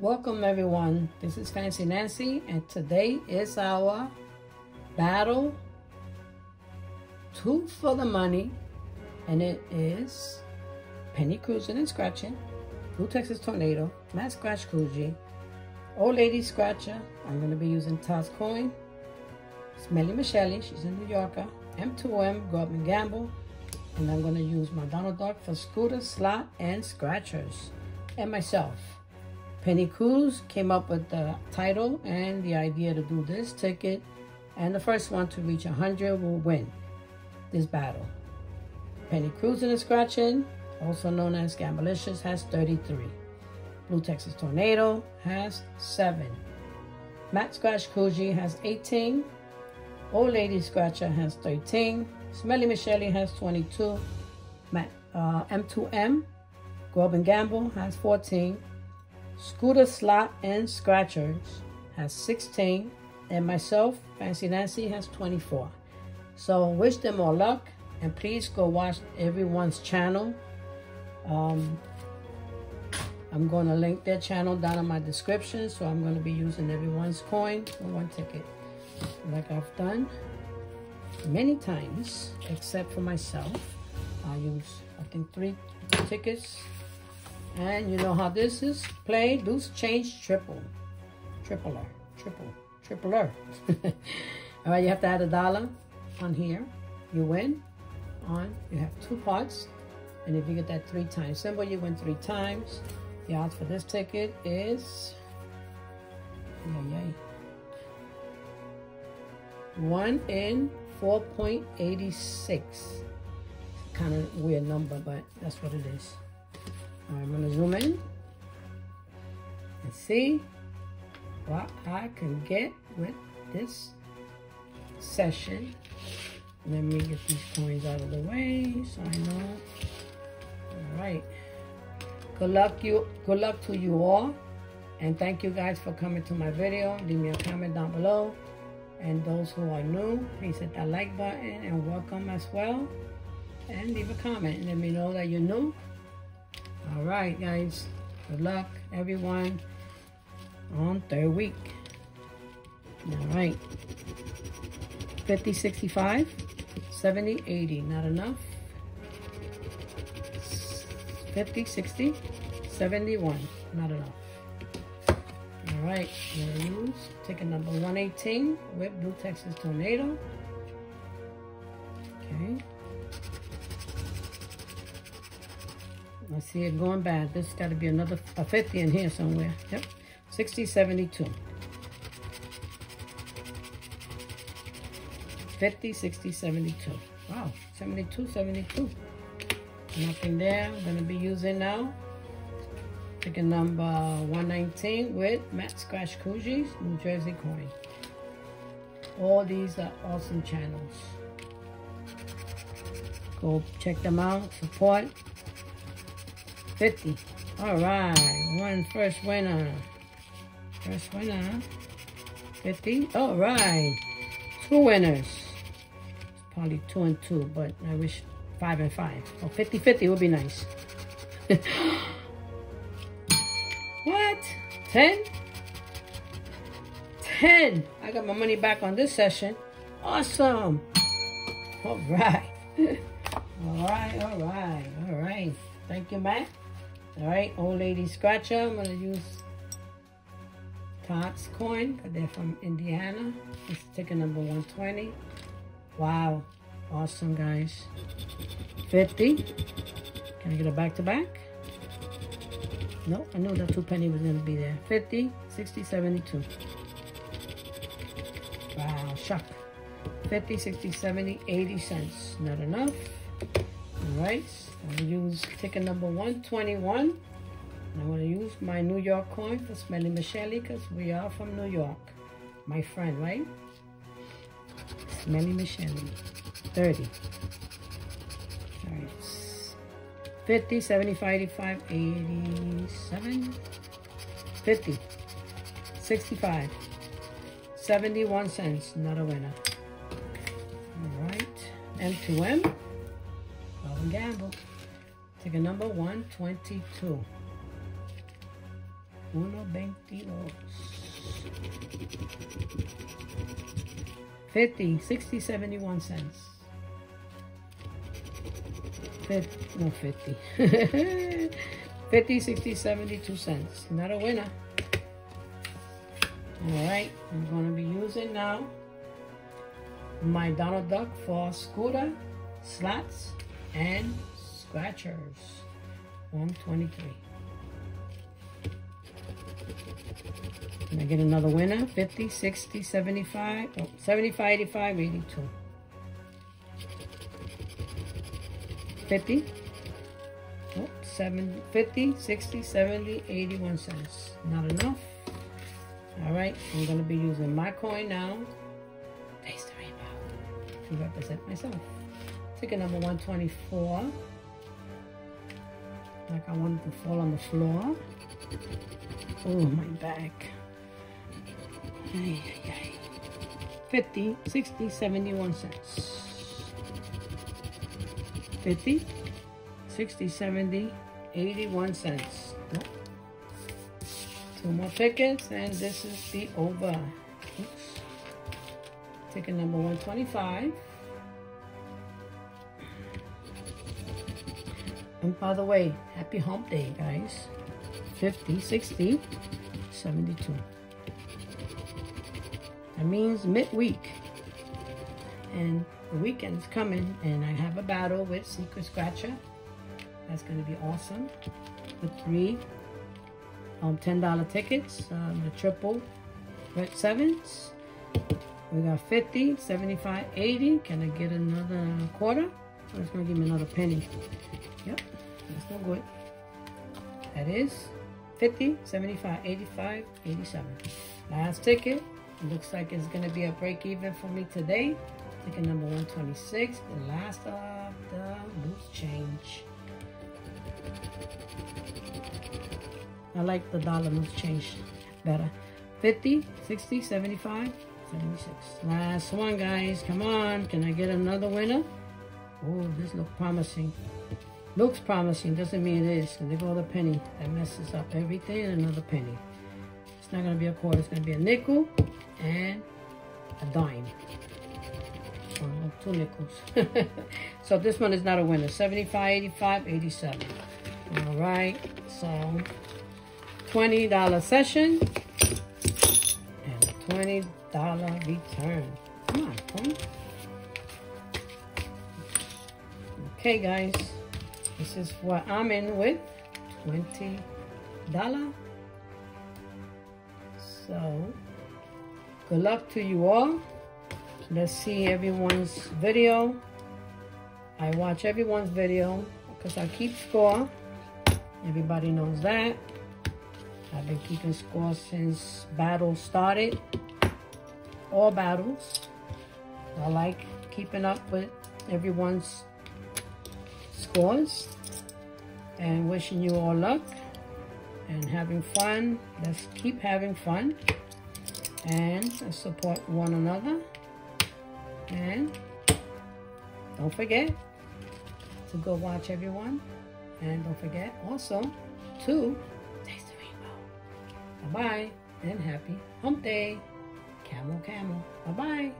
Welcome everyone. This is Fancy Nancy and today is our battle two for the money and it is Penny Cruising and Scratching, Blue Texas Tornado, Matt Scratch Coogee, Old Lady Scratcher, I'm going to be using Toss Coin, Smelly Michelle, she's a New Yorker, M2M, Grub and Gamble, and I'm going to use my Donald Duck for Scooter, Slot, and Scratchers, and myself. Penny Cruz came up with the title and the idea to do this ticket, and the first one to reach 100 will win this battle. Penny Cruz in the scratching, also known as Gamblicious, has 33. Blue Texas Tornado has 7. Matt Scratch Coogee has 18. Old Lady Scratcher has 13. Smelly Michelle has 22. Matt, uh, M2M, Grub and Gamble has 14. Scooter Slot and Scratchers has 16. And myself, Fancy Nancy, has 24. So wish them all luck. And please go watch everyone's channel. Um, I'm going to link their channel down in my description. So I'm going to be using everyone's coin for one ticket. Like I've done many times, except for myself. I use, I think, three tickets. And you know how this is played. Loose change triple. Tripler. Triple. Tripler. All right, you have to add a dollar on here. You win on, you have two pots. And if you get that three times symbol, you win three times. The odds for this ticket is, yay, yay. One in 4.86. Kind of weird number, but that's what it is. I'm gonna zoom in and see what I can get with this session. Let me get these coins out of the way so I know. All right. Good luck you good luck to you all. And thank you guys for coming to my video. Leave me a comment down below. And those who are new, please hit that like button and welcome as well. And leave a comment and let me know that you're new. All right, guys. Good luck, everyone, on third week. All right. 50, 65, 70, 80. Not enough. 50, 60, 71. Not enough. All right, we're gonna use ticket number 118 with Blue Texas Tornado. I see it going bad. There's got to be another a 50 in here somewhere. Yep, 60, 72. 50, 60, 72. Wow, 72, 72. Nothing there. I'm going to be using now ticket number 119 with Matt Scratch Coogee's New Jersey coin. All these are awesome channels. Go check them out, support. 50. All right, one first winner. First winner. 50. All right, two winners. It's probably two and two, but I wish five and five. Oh, 50-50 would be nice. what? 10? 10. I got my money back on this session. Awesome. All right. all right, all right, all right. Thank you, Matt. All right, Old Lady Scratcher. I'm to use Tots coin they're from Indiana. It's ticket number 120. Wow. Awesome, guys. 50. Can I get a back-to-back? -back? No, I knew that two penny was to be there. 50, 60, 72. Wow, shock. 50, 60, 70, 80 cents. Not enough. All right. I'm to use ticket number 121. I'm to use my New York coin for Smelly Michelle because we are from New York. My friend, right? Smelly Michelle. 30. All right. 50, 75, 85, 87, 50, 65, 71 cents. Not a winner. All right. M2M. Grub and gamble. Ticket number 122. Uno veintidós. 50, 60, 71 cents. 50, no 50. 50, 60, 72 cents. Not a winner. All right, I'm going to be using now my Donald Duck for scooter, slots, and scratchers. 123. Can I get another winner? 50, 60, 75, oh, 75, 85, 82. 50. Oh, 7, 50, 60, 70, 81 cents. Not enough. All right, I'm going to be using my coin now. Taste the rainbow to represent myself. Ticket number 124. Like I wanted to fall on the floor. Oh, my back. 50, 60, 71 cents. 50, 60, 70, 81 cents. Nope. Two more tickets, and this is the over. Oops. Ticket number 125. And by the way, happy hump day, guys. 50, 60, 72. That means midweek. And the weekend's coming, and I have a battle with Secret Scratcher. That's going to be awesome. With three um, $10 tickets, um, the triple red sevens. We got 50, 75, 80. Can I get another quarter? Or it's going to give me another penny. Yep, that's no good. That is 50, 75, 85, 87. Last ticket. Looks like it's going to be a break even for me today. Ticket number 126, the last of the loose change. I like the dollar loose change better. 50, 60, 75, 76. Last one, guys. Come on. Can I get another winner? Oh, this looks promising. Looks promising. Doesn't mean it is. And there go the penny. That messes up everything. Another penny. It's not going to be a quarter. It's going to be a nickel and a dime. Two nickels. so this one is not a winner. 75, 85, 87. All right. So $20 session and a $20 return. Come on, come Okay, guys. This is what I'm in with. $20. So, good luck to you all. Let's see everyone's video. I watch everyone's video because I keep score. Everybody knows that. I've been keeping score since battle started. All battles. I like keeping up with everyone's scores. And wishing you all luck and having fun. Let's keep having fun and support one another. And don't forget to go watch everyone. And don't forget also to taste the rainbow. Bye-bye and happy hump day. Camel, camel. Bye-bye.